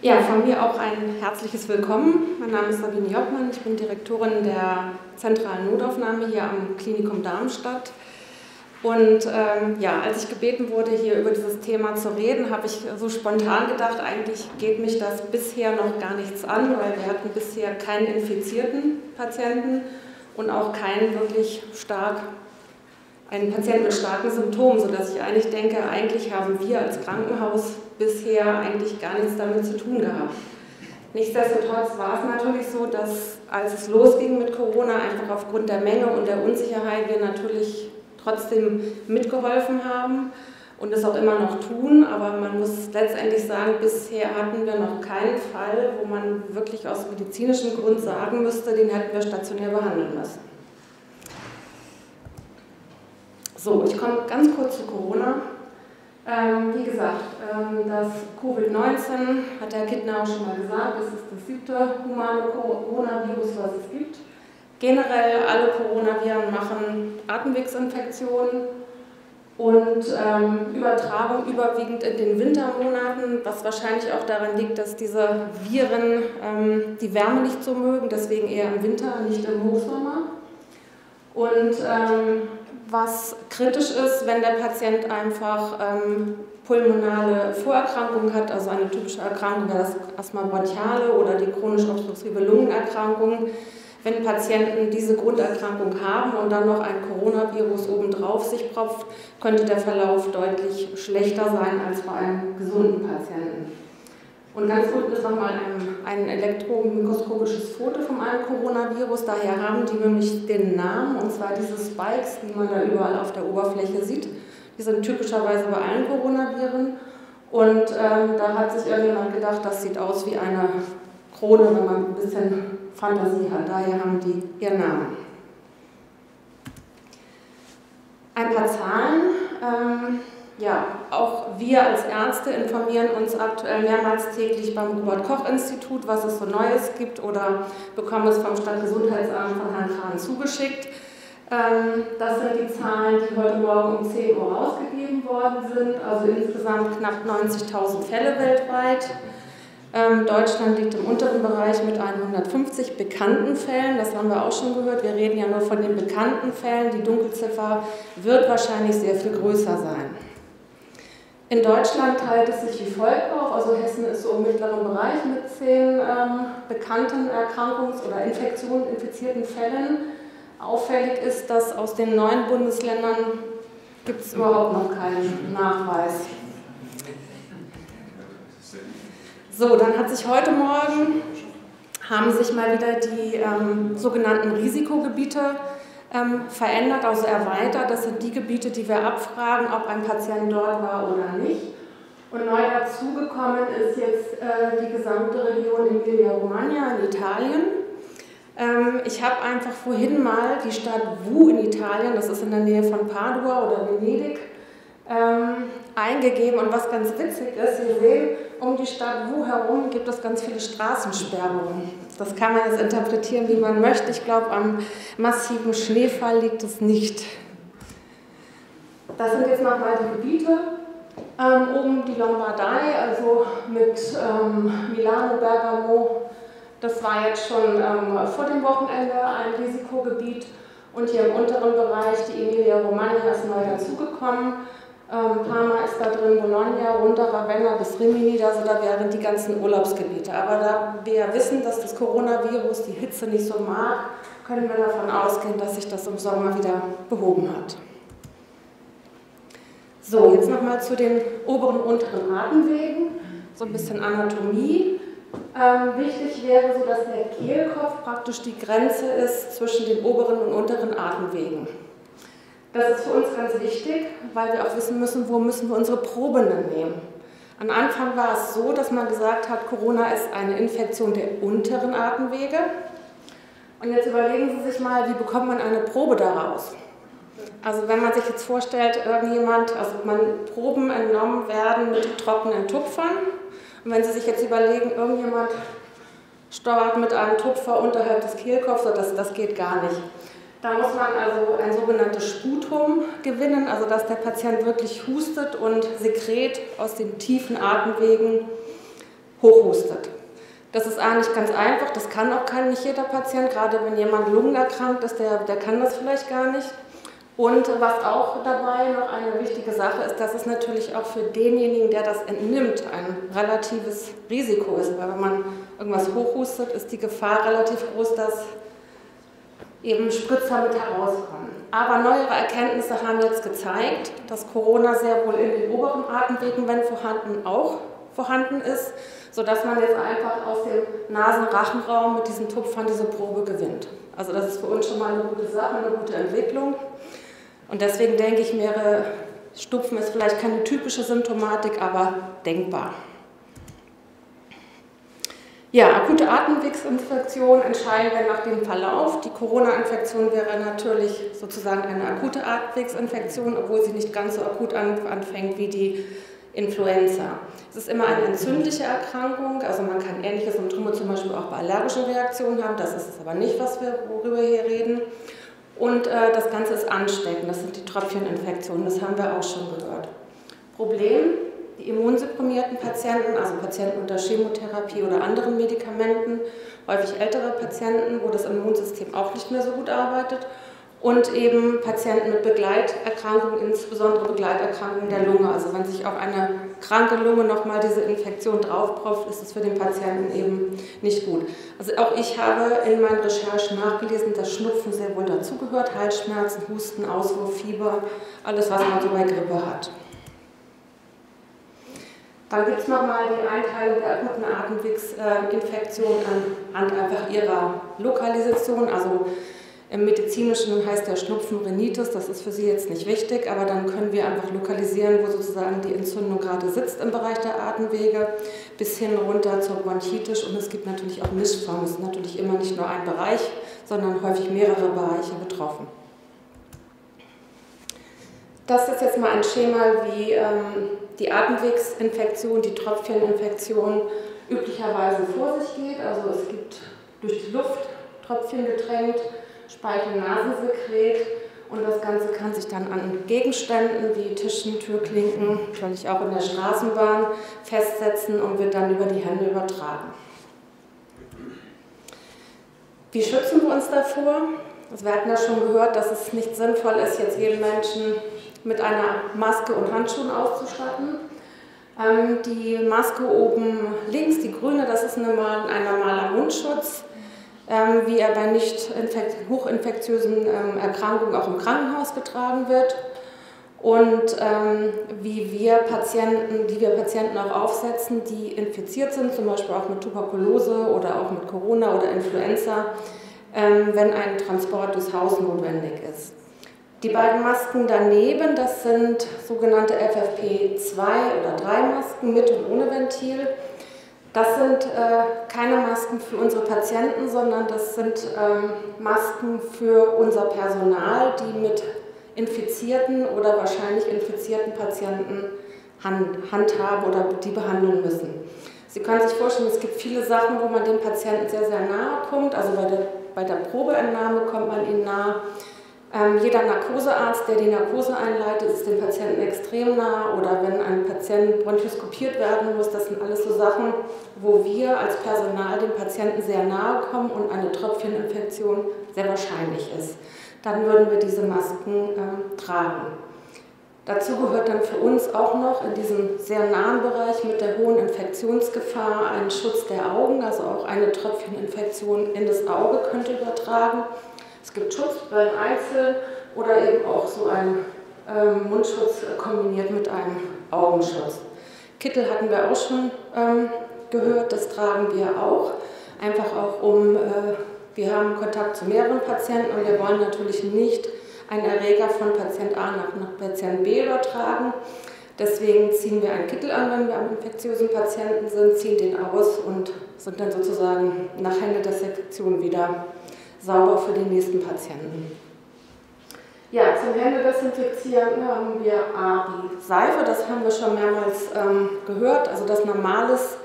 Ja, von mir auch ein herzliches Willkommen. Mein Name ist Sabine Jochmann, ich bin Direktorin der zentralen Notaufnahme hier am Klinikum Darmstadt. Und ähm, ja, als ich gebeten wurde, hier über dieses Thema zu reden, habe ich so spontan gedacht, eigentlich geht mich das bisher noch gar nichts an, weil wir hatten bisher keinen infizierten Patienten und auch keinen wirklich stark, einen Patienten mit starken Symptomen, sodass ich eigentlich denke, eigentlich haben wir als Krankenhaus bisher eigentlich gar nichts damit zu tun gehabt. Nichtsdestotrotz war es natürlich so, dass als es losging mit Corona, einfach aufgrund der Menge und der Unsicherheit wir natürlich trotzdem mitgeholfen haben und es auch immer noch tun. Aber man muss letztendlich sagen, bisher hatten wir noch keinen Fall, wo man wirklich aus medizinischem Grund sagen müsste, den hätten wir stationär behandeln müssen. So, ich komme ganz kurz zu Corona. Ähm, wie gesagt, ähm, das Covid-19, hat der Kittner auch schon mal gesagt, das ist das siebte humane Coronavirus, was es gibt. Generell alle Coronaviren machen Atemwegsinfektionen und ähm, Übertragung überwiegend in den Wintermonaten, was wahrscheinlich auch daran liegt, dass diese Viren ähm, die Wärme nicht so mögen, deswegen eher im Winter, nicht im Hochsommer. Und ähm, was kritisch ist, wenn der Patient einfach ähm, pulmonale Vorerkrankungen hat, also eine typische Erkrankung das Asthma bronchiale oder die chronisch obstruktive Lungenerkrankung. Wenn Patienten diese Grunderkrankung haben und dann noch ein Coronavirus obendrauf sich propft, könnte der Verlauf deutlich schlechter sein als bei einem gesunden Patienten. Und ganz unten ist nochmal ein, ein elektromikroskopisches Foto einem Coronavirus. Daher haben die nämlich den Namen, und zwar diese Spikes, die man da überall auf der Oberfläche sieht. Die sind typischerweise bei allen Coronaviren. Und ähm, da hat sich irgendjemand gedacht, das sieht aus wie eine Krone, wenn man ein bisschen Fantasie hat. Daher haben die ihren Namen. Ein paar Zahlen. Ähm, ja, auch wir als Ärzte informieren uns aktuell mehrmals täglich beim Robert-Koch-Institut, was es so Neues gibt oder bekommen es vom Stadtgesundheitsamt von Herrn Kran zugeschickt. Ähm, das sind die Zahlen, die heute Morgen um 10 Uhr ausgegeben worden sind, also insgesamt knapp 90.000 Fälle weltweit. Ähm, Deutschland liegt im unteren Bereich mit 150 bekannten Fällen, das haben wir auch schon gehört. Wir reden ja nur von den bekannten Fällen. Die Dunkelziffer wird wahrscheinlich sehr viel größer sein. In Deutschland teilt es sich wie folgt auf. Also Hessen ist so im mittleren Bereich mit zehn ähm, bekannten Erkrankungs- oder Infektionen, infizierten Fällen. Auffällig ist, dass aus den neuen Bundesländern gibt es überhaupt noch keinen Nachweis. So, dann hat sich heute Morgen, haben sich mal wieder die ähm, sogenannten Risikogebiete ähm, verändert, also erweitert. Das sind die Gebiete, die wir abfragen, ob ein Patient dort war oder nicht. Und neu dazugekommen ist jetzt äh, die gesamte Region Emilia-Romagna in Italien. Ähm, ich habe einfach vorhin mal die Stadt Wu in Italien, das ist in der Nähe von Padua oder Venedig, ähm, eingegeben. Und was ganz witzig ist, Sie sehen, um die Stadt Wu herum gibt es ganz viele Straßensperrungen. Das kann man jetzt interpretieren, wie man möchte. Ich glaube, am massiven Schneefall liegt es nicht. Das sind jetzt nochmal die Gebiete. Ähm, oben die Lombardei, also mit ähm, Milano, Bergamo. Das war jetzt schon ähm, vor dem Wochenende ein Risikogebiet. Und hier im unteren Bereich die Emilia-Romagna ist neu dazugekommen. Ähm, Parma ist da drin, Bologna, runter Ravenna bis Rimini, also da wären die ganzen Urlaubsgebiete. Aber da wir wissen, dass das Coronavirus die Hitze nicht so mag, können wir davon ausgehen, dass sich das im Sommer wieder behoben hat. So, jetzt nochmal zu den oberen und unteren Atemwegen, so ein bisschen Anatomie. Ähm, wichtig wäre so, dass der Kehlkopf praktisch die Grenze ist zwischen den oberen und unteren Atemwegen. Das ist für uns ganz wichtig, weil wir auch wissen müssen, wo müssen wir unsere Proben nehmen. Am Anfang war es so, dass man gesagt hat, Corona ist eine Infektion der unteren Atemwege. Und jetzt überlegen Sie sich mal, wie bekommt man eine Probe daraus? Also wenn man sich jetzt vorstellt, irgendjemand, also man Proben entnommen werden mit trockenen Tupfern. Und wenn Sie sich jetzt überlegen, irgendjemand steuert mit einem Tupfer unterhalb des Kehlkopfs, das, das geht gar nicht. Da muss man also ein sogenanntes Sputum gewinnen, also dass der Patient wirklich hustet und Sekret aus den tiefen Atemwegen hochhustet. Das ist eigentlich ganz einfach, das kann auch kein, nicht jeder Patient, gerade wenn jemand lungenerkrankt ist, der, der kann das vielleicht gar nicht. Und was auch dabei noch eine wichtige Sache ist, dass es natürlich auch für denjenigen, der das entnimmt, ein relatives Risiko ist. Weil wenn man irgendwas hochhustet, ist die Gefahr relativ groß, dass eben Spritzer mit herauskommen. Aber neuere Erkenntnisse haben jetzt gezeigt, dass Corona sehr wohl in den oberen Atemwegen, wenn vorhanden, auch vorhanden ist, sodass man jetzt einfach aus dem Nasenrachenraum mit diesen Tupfern diese Probe gewinnt. Also das ist für uns schon mal eine gute Sache, eine gute Entwicklung. Und deswegen denke ich mir, Stupfen ist vielleicht keine typische Symptomatik, aber denkbar. Ja, akute Atemwegsinfektion entscheiden wir nach dem Verlauf. Die Corona-Infektion wäre natürlich sozusagen eine akute Atemwegsinfektion, obwohl sie nicht ganz so akut anfängt wie die Influenza. Es ist immer eine entzündliche Erkrankung, also man kann ähnliche Symptome zum Beispiel auch bei allergischen Reaktionen haben, das ist es aber nicht, was wir, worüber wir hier reden. Und äh, das Ganze ist ansteckend, das sind die Tröpfcheninfektionen, das haben wir auch schon gehört. Problem, die immunsupprimierten Patienten, also Patienten unter Chemotherapie oder anderen Medikamenten, häufig ältere Patienten, wo das Immunsystem auch nicht mehr so gut arbeitet und eben Patienten mit Begleiterkrankungen, insbesondere Begleiterkrankungen der Lunge. Also wenn sich auf eine kranke Lunge nochmal diese Infektion draufpropft, ist es für den Patienten eben nicht gut. Also auch ich habe in meinen Recherchen nachgelesen, dass Schnupfen sehr wohl dazugehört, Halsschmerzen, Husten, Auswurf, Fieber, alles was man so bei Grippe hat. Dann gibt es nochmal die Einteilung der akuten Atemwegsinfektion anhand einfach ihrer Lokalisation, also im Medizinischen heißt der Schnupfen Rhinitis, das ist für Sie jetzt nicht wichtig, aber dann können wir einfach lokalisieren, wo sozusagen die Entzündung gerade sitzt im Bereich der Atemwege, bis hin runter zur Bronchitis. Und es gibt natürlich auch Mischformen. Es ist natürlich immer nicht nur ein Bereich, sondern häufig mehrere Bereiche betroffen. Das ist jetzt mal ein Schema, wie ähm, die Atemwegsinfektion, die Tröpfcheninfektion üblicherweise vor sich geht. Also es gibt durch die Luft Tröpfchen getränkt Speichel-Nasensekret und das Ganze kann sich dann an Gegenständen wie Tischen, Türklinken, natürlich auch in der Straßenbahn festsetzen und wird dann über die Hände übertragen. Wie schützen wir uns davor? Also wir hatten ja schon gehört, dass es nicht sinnvoll ist, jetzt jeden Menschen mit einer Maske und Handschuhen auszustatten. Ähm, die Maske oben links, die grüne, das ist ein normaler Mundschutz ähm, wie er bei nicht hochinfektiösen ähm, Erkrankungen auch im Krankenhaus getragen wird und ähm, wie wir Patienten, die wir Patienten auch aufsetzen, die infiziert sind, zum Beispiel auch mit Tuberkulose oder auch mit Corona oder Influenza, wenn ein Transport durchs Haus notwendig ist. Die beiden Masken daneben, das sind sogenannte FFP2 oder 3 Masken mit und ohne Ventil. Das sind äh, keine Masken für unsere Patienten, sondern das sind ähm, Masken für unser Personal, die mit infizierten oder wahrscheinlich infizierten Patienten hand, handhaben oder die behandeln müssen. Sie können sich vorstellen, es gibt viele Sachen, wo man dem Patienten sehr, sehr nahe kommt. Also bei der, bei der Probeentnahme kommt man ihnen nahe. Ähm, jeder Narkosearzt, der die Narkose einleitet, ist dem Patienten extrem nah. Oder wenn ein Patient bronchoskopiert werden muss, das sind alles so Sachen, wo wir als Personal dem Patienten sehr nahe kommen und eine Tröpfcheninfektion sehr wahrscheinlich ist. Dann würden wir diese Masken äh, tragen. Dazu gehört dann für uns auch noch in diesem sehr nahen Bereich mit der hohen Infektionsgefahr ein Schutz der Augen, also auch eine Tröpfcheninfektion in das Auge könnte übertragen. Es gibt Schutzbrillen einzeln oder eben auch so ein ähm, Mundschutz kombiniert mit einem Augenschutz. Kittel hatten wir auch schon ähm, gehört, das tragen wir auch. Einfach auch um, äh, wir haben Kontakt zu mehreren Patienten und wir wollen natürlich nicht einen Erreger von Patient A nach, nach Patient B übertragen. Deswegen ziehen wir einen Kittel an, wenn wir am infektiösen Patienten sind, ziehen den aus und sind dann sozusagen nach Ende der Sektion wieder sauber für den nächsten Patienten. Ja, zum Hände desinfizieren haben wir A, die Seife, das haben wir schon mehrmals ähm, gehört, also dass normales,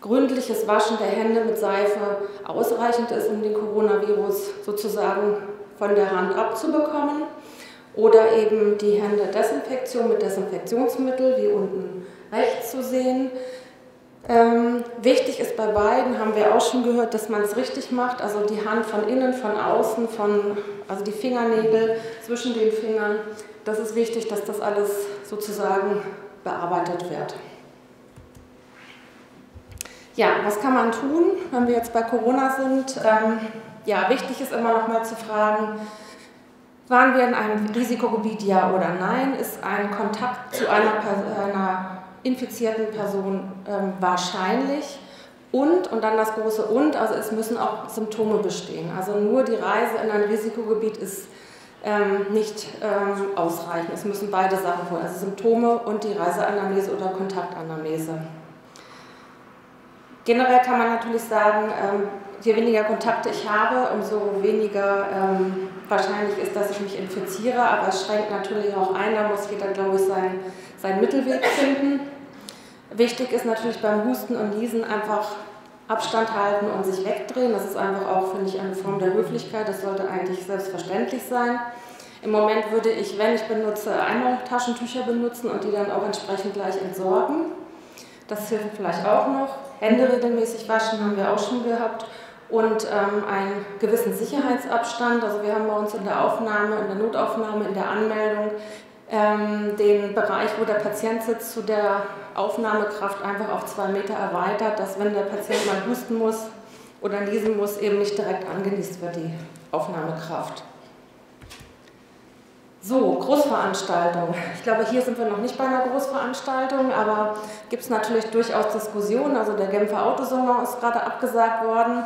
gründliches Waschen der Hände mit Seife ausreichend ist, um den Coronavirus sozusagen von der Hand abzubekommen. Oder eben die Hände Desinfektion mit Desinfektionsmittel, wie unten rechts zu sehen. Ähm, wichtig ist bei beiden, haben wir auch schon gehört, dass man es richtig macht, also die Hand von innen, von außen, von, also die Fingernägel zwischen den Fingern. Das ist wichtig, dass das alles sozusagen bearbeitet wird. Ja, was kann man tun, wenn wir jetzt bei Corona sind? Ähm, ja, wichtig ist immer noch mal zu fragen, waren wir in einem Risikogebiet, ja oder nein? Ist ein Kontakt zu einer, einer infizierten Person ähm, wahrscheinlich? Und, und dann das große Und, also es müssen auch Symptome bestehen. Also nur die Reise in ein Risikogebiet ist ähm, nicht ähm, ausreichend. Es müssen beide Sachen vor, also Symptome und die Reiseanamnese oder Kontaktanamnese. Generell kann man natürlich sagen, ähm, je weniger Kontakte ich habe, umso weniger ähm, wahrscheinlich ist, dass ich mich infiziere. Aber es schränkt natürlich auch ein, da muss jeder, glaube ich, seinen, seinen Mittelweg finden. Wichtig ist natürlich beim Husten und Niesen einfach Abstand halten und sich wegdrehen. Das ist einfach auch, finde ich, eine Form der Höflichkeit. Das sollte eigentlich selbstverständlich sein. Im Moment würde ich, wenn ich benutze, einmal Taschentücher benutzen und die dann auch entsprechend gleich entsorgen. Das hilft vielleicht auch noch. Hände regelmäßig waschen haben wir auch schon gehabt und ähm, einen gewissen Sicherheitsabstand. Also wir haben bei uns in der Aufnahme, in der Notaufnahme, in der Anmeldung ähm, den Bereich, wo der Patient sitzt, zu der Aufnahmekraft einfach auf zwei Meter erweitert, dass wenn der Patient mal husten muss oder niesen muss, eben nicht direkt angenießt wird, die Aufnahmekraft. So, Großveranstaltung. Ich glaube, hier sind wir noch nicht bei einer Großveranstaltung, aber gibt es natürlich durchaus Diskussionen. Also der Genfer Autosalon ist gerade abgesagt worden.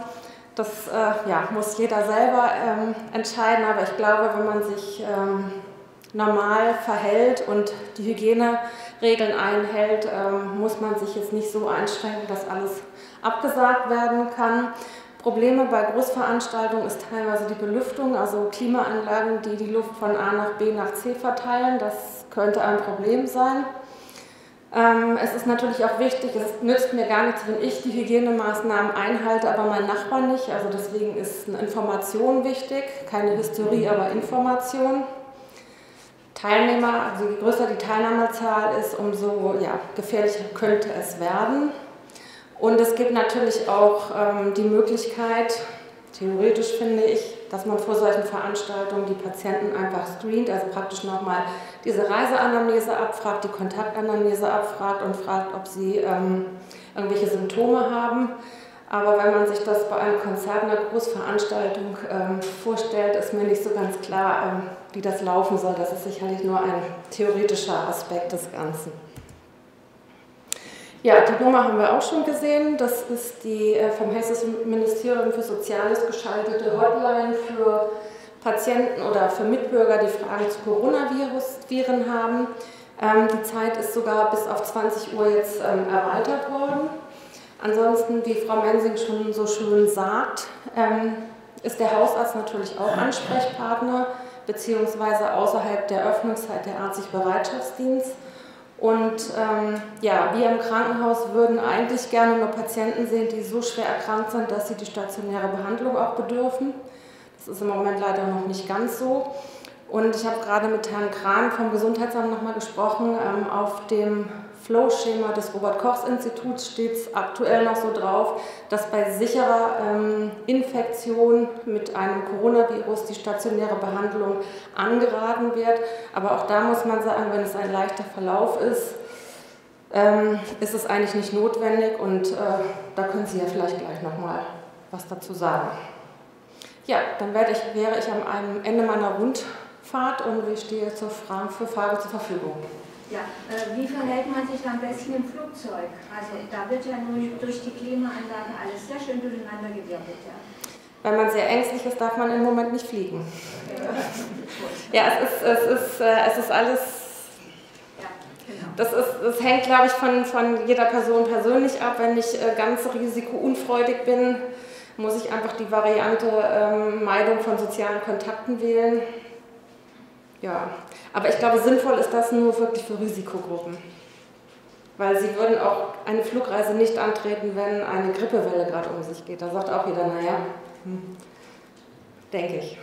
Das äh, ja, muss jeder selber ähm, entscheiden, aber ich glaube, wenn man sich ähm, normal verhält und die Hygieneregeln einhält, ähm, muss man sich jetzt nicht so einschränken, dass alles abgesagt werden kann. Probleme bei Großveranstaltungen ist teilweise die Belüftung, also Klimaanlagen, die die Luft von A nach B nach C verteilen. Das könnte ein Problem sein. Ähm, es ist natürlich auch wichtig, es nützt mir gar nichts, wenn ich die Hygienemaßnahmen einhalte, aber mein Nachbar nicht. Also deswegen ist eine Information wichtig, keine Hysterie, aber Information. Teilnehmer, also je größer die Teilnehmerzahl ist, umso ja, gefährlicher könnte es werden. Und es gibt natürlich auch ähm, die Möglichkeit, theoretisch finde ich, dass man vor solchen Veranstaltungen die Patienten einfach screent, also praktisch nochmal diese Reiseanamnese abfragt, die Kontaktanamnese abfragt und fragt, ob sie ähm, irgendwelche Symptome haben. Aber wenn man sich das bei einem Konzert, einer Großveranstaltung ähm, vorstellt, ist mir nicht so ganz klar, ähm, wie das laufen soll. Das ist sicherlich nur ein theoretischer Aspekt des Ganzen. Ja, die Nummer haben wir auch schon gesehen. Das ist die äh, vom Hessischen Ministerium für Soziales geschaltete Hotline für Patienten oder für Mitbürger, die Fragen zu Coronavirus-Viren haben. Ähm, die Zeit ist sogar bis auf 20 Uhr jetzt ähm, erweitert worden. Ansonsten, wie Frau Mensing schon so schön sagt, ähm, ist der Hausarzt natürlich auch Ansprechpartner, beziehungsweise außerhalb der Öffnungszeit der ärztliche Bereitschaftsdienst. Und ähm, ja, wir im Krankenhaus würden eigentlich gerne nur Patienten sehen, die so schwer erkrankt sind, dass sie die stationäre Behandlung auch bedürfen. Das ist im Moment leider noch nicht ganz so. Und ich habe gerade mit Herrn Kran vom Gesundheitsamt nochmal gesprochen. Ähm, auf dem Flow-Schema des Robert-Kochs-Instituts steht es aktuell noch so drauf, dass bei sicherer ähm, Infektion mit einem Coronavirus die stationäre Behandlung angeraten wird. Aber auch da muss man sagen, wenn es ein leichter Verlauf ist, ähm, ist es eigentlich nicht notwendig und äh, da können Sie ja vielleicht gleich nochmal was dazu sagen. Ja, dann ich, wäre ich am Ende meiner Rundfahrt und ich stehe zur Frage, für Frage zur Verfügung. Ja, äh, wie verhält man sich am besten im Flugzeug? Also da wird ja nur durch die Klimaanlage alles sehr schön durcheinander gewirbelt. Ja. Wenn man sehr ängstlich ist, darf man im Moment nicht fliegen. Ja, es, ist, es, ist, äh, es ist alles ja, genau. das, ist, das hängt, glaube ich, von, von jeder Person persönlich ab. Wenn ich äh, ganz risikounfreudig bin, muss ich einfach die Variante ähm, Meidung von sozialen Kontakten wählen. Ja, aber ich glaube, sinnvoll ist das nur wirklich für Risikogruppen. Weil sie würden auch eine Flugreise nicht antreten, wenn eine Grippewelle gerade um sich geht. Da sagt auch jeder, naja, hm, denke ich.